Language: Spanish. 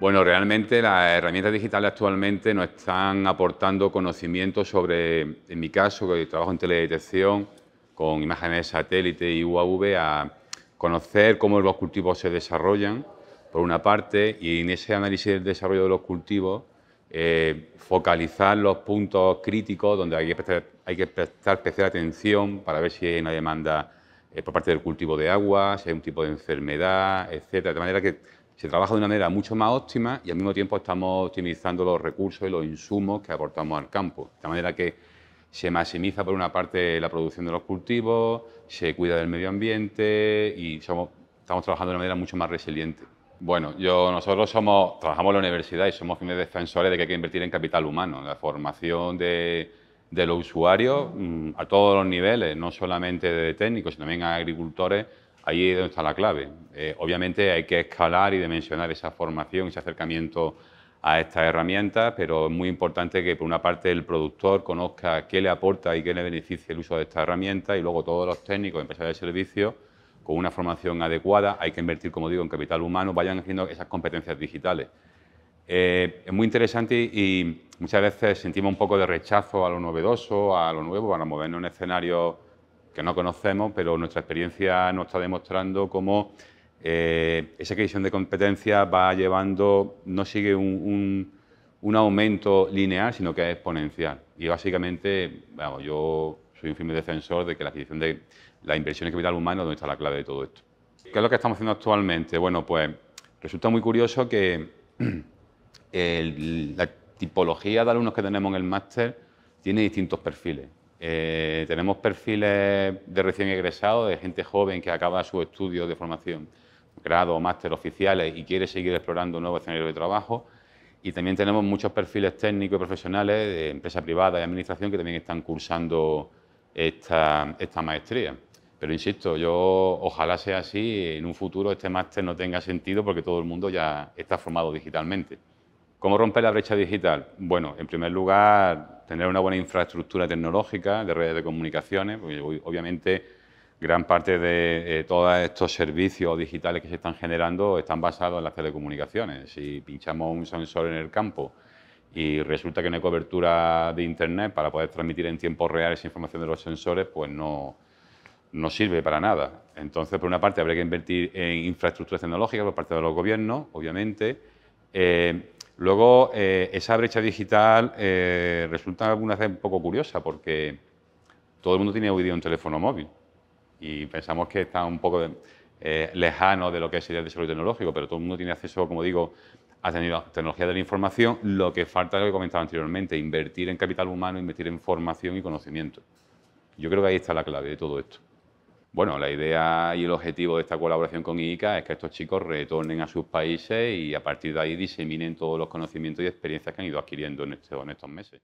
Bueno, realmente las herramientas digitales actualmente nos están aportando conocimiento sobre, en mi caso, que trabajo en teledetección, con imágenes de satélite y UAV, a conocer cómo los cultivos se desarrollan, por una parte, y en ese análisis del desarrollo de los cultivos, eh, focalizar los puntos críticos donde hay que, prestar, hay que prestar especial atención para ver si hay una demanda eh, por parte del cultivo de agua, si hay un tipo de enfermedad, etcétera, de manera que se trabaja de una manera mucho más óptima y al mismo tiempo estamos optimizando los recursos y los insumos que aportamos al campo, de manera que se maximiza por una parte la producción de los cultivos, se cuida del medio ambiente y estamos trabajando de una manera mucho más resiliente. Bueno, yo, nosotros somos, trabajamos en la universidad y somos firmes defensores de que hay que invertir en capital humano, en la formación de, los usuarios mm, a todos los niveles, no solamente de técnicos, sino también a agricultores, ahí es donde está la clave. Eh, obviamente hay que escalar y dimensionar esa formación, ese acercamiento a estas herramientas, pero es muy importante que por una parte el productor conozca qué le aporta y qué le beneficia el uso de esta herramienta y luego todos los técnicos, empresarios de servicio, con una formación adecuada, hay que invertir, como digo, en capital humano, vayan haciendo esas competencias digitales. Eh, es muy interesante y muchas veces sentimos un poco de rechazo a lo novedoso, a lo nuevo, para movernos en escenarios que no conocemos, pero nuestra experiencia nos está demostrando cómo eh, esa adquisición de competencias va llevando, no sigue un, un, aumento lineal, sino que es exponencial. Y básicamente, vamos, yo soy un firme defensor de que la adquisición de la inversión en capital humano es donde está la clave de todo esto. ¿Qué es lo que estamos haciendo actualmente? Bueno, pues resulta muy curioso que la tipología de alumnos que tenemos en el máster tiene distintos perfiles. Eh, tenemos perfiles de recién egresados, de gente joven que acaba su estudio de formación, grado o máster oficiales y quiere seguir explorando nuevos escenarios de trabajo. Y también tenemos muchos perfiles técnicos y profesionales de empresa privada y administración que también están cursando esta, esta maestría. Pero insisto, yo ojalá sea así, en un futuro este máster no tenga sentido porque todo el mundo ya está formado digitalmente. ¿Cómo romper la brecha digital? Bueno, en primer lugar, tener una buena infraestructura tecnológica de redes de comunicaciones, porque obviamente gran parte de eh, todos estos servicios digitales que se están generando están basados en las telecomunicaciones. Si pinchamos un sensor en el campo y resulta que no hay cobertura de Internet para poder transmitir en tiempo real esa información de los sensores, pues no, no sirve para nada. Entonces, por una parte, habría que invertir en infraestructuras tecnológicas por parte de los gobiernos, obviamente. Eh, Luego, eh, esa brecha digital eh, resulta alguna vez un poco curiosa porque todo el mundo tiene hoy día un teléfono móvil y pensamos que está un poco eh, lejano de lo que sería el desarrollo tecnológico, pero todo el mundo tiene acceso, como digo, a tecnología de la información. Lo que falta es lo que comentaba anteriormente, invertir en capital humano, invertir en formación y conocimiento. Yo creo que ahí está la clave de todo esto. Bueno, la idea y el objetivo de esta colaboración con IICA es que estos chicos retornen a sus países y a partir de ahí diseminen todos los conocimientos y experiencias que han ido adquiriendo en, estos meses.